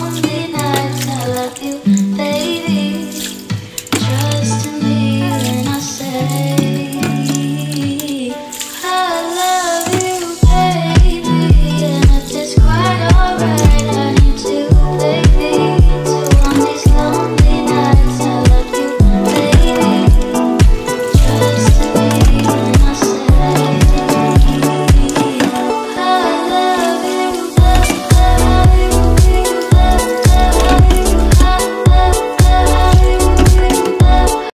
down.